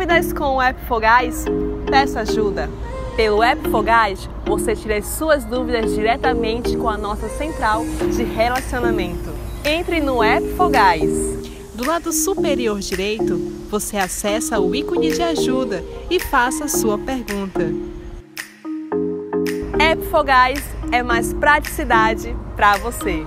Dúvidas com o App Fogás? Peça ajuda. Pelo App Fogás, você tira as suas dúvidas diretamente com a nossa central de relacionamento. Entre no App Fogás. Do lado superior direito, você acessa o ícone de ajuda e faça a sua pergunta. App Fogás é mais praticidade para você.